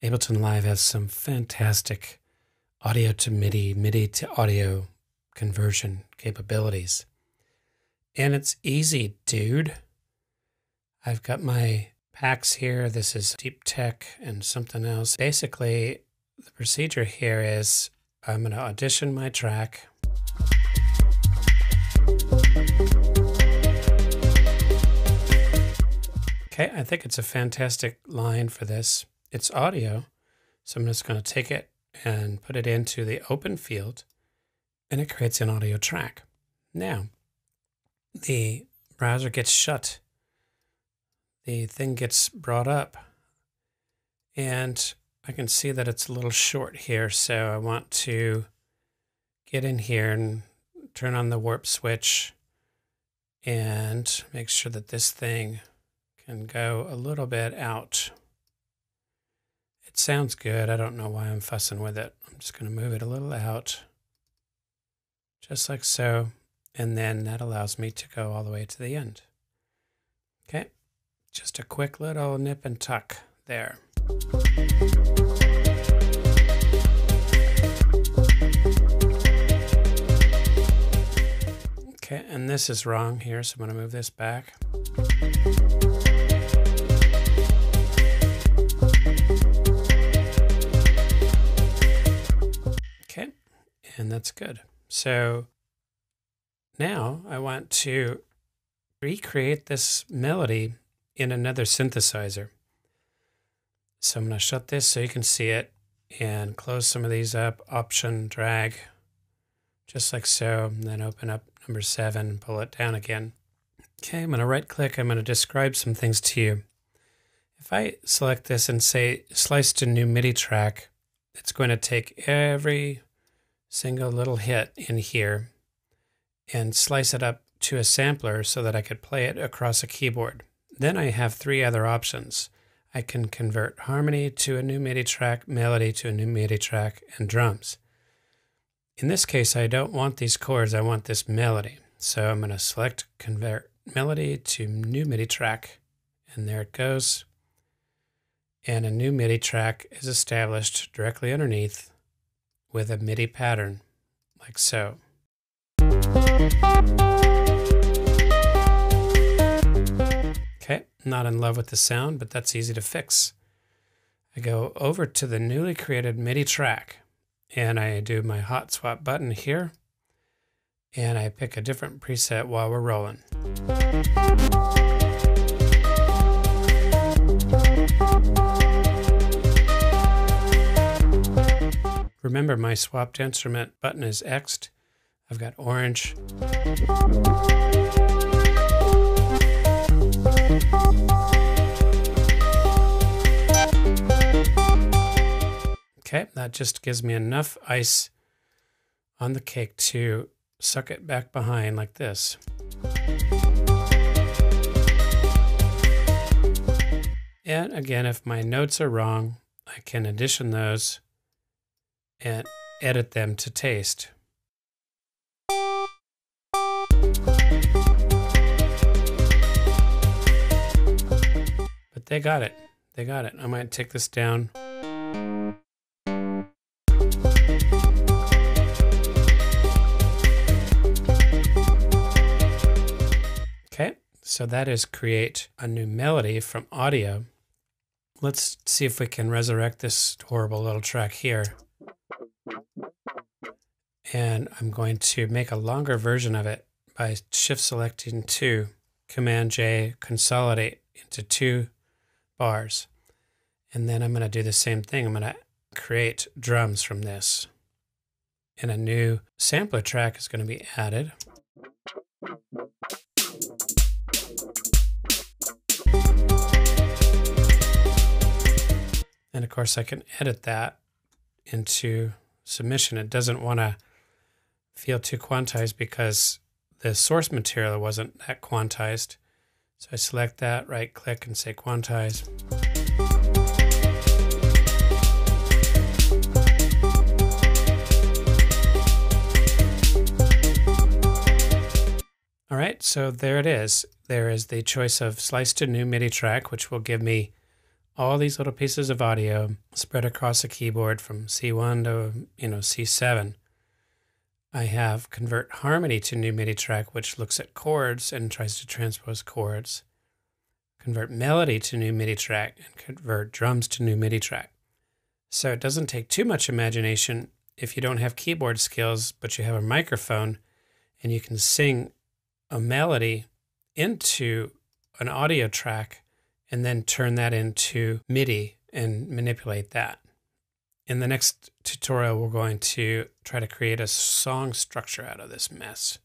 Ableton Live has some fantastic audio to MIDI, MIDI to audio conversion capabilities. And it's easy, dude. I've got my packs here. This is Deep Tech and something else. Basically, the procedure here is I'm going to audition my track. Okay, I think it's a fantastic line for this. It's audio, so I'm just going to take it and put it into the open field, and it creates an audio track. Now, the browser gets shut, the thing gets brought up, and I can see that it's a little short here, so I want to get in here and turn on the warp switch and make sure that this thing can go a little bit out. Sounds good. I don't know why I'm fussing with it. I'm just going to move it a little out, just like so. And then that allows me to go all the way to the end. Okay, just a quick little nip and tuck there. Okay, and this is wrong here, so I'm going to move this back. That's good. So now I want to recreate this melody in another synthesizer. So I'm going to shut this so you can see it and close some of these up, option drag, just like so, and then open up number seven, pull it down again. Okay, I'm going to right click. I'm going to describe some things to you. If I select this and say slice to new MIDI track, it's going to take every single little hit in here and slice it up to a sampler so that I could play it across a keyboard. Then I have three other options. I can convert harmony to a new MIDI track, melody to a new MIDI track, and drums. In this case, I don't want these chords, I want this melody. So I'm going to select convert melody to new MIDI track, and there it goes. And a new MIDI track is established directly underneath with a MIDI pattern, like so. Okay, not in love with the sound, but that's easy to fix. I go over to the newly created MIDI track and I do my hot swap button here and I pick a different preset while we're rolling. Remember my swapped instrument button is Xed. I've got orange. Okay, that just gives me enough ice on the cake to suck it back behind like this. And again, if my notes are wrong, I can addition those and edit them to taste. But they got it. They got it. I might take this down. Okay, so that is create a new melody from audio. Let's see if we can resurrect this horrible little track here. And I'm going to make a longer version of it by shift selecting two, Command J, consolidate into two bars. And then I'm going to do the same thing. I'm going to create drums from this. And a new sampler track is going to be added. And of course, I can edit that into submission. It doesn't want to feel too quantized because the source material wasn't that quantized. So I select that, right click, and say quantize. All right, so there it is. There is the choice of slice to new MIDI track, which will give me all these little pieces of audio spread across the keyboard from C1 to, you know, C7. I have convert harmony to new MIDI track, which looks at chords and tries to transpose chords. Convert melody to new MIDI track and convert drums to new MIDI track. So it doesn't take too much imagination if you don't have keyboard skills, but you have a microphone and you can sing a melody into an audio track and then turn that into MIDI and manipulate that. In the next tutorial, we're going to try to create a song structure out of this mess.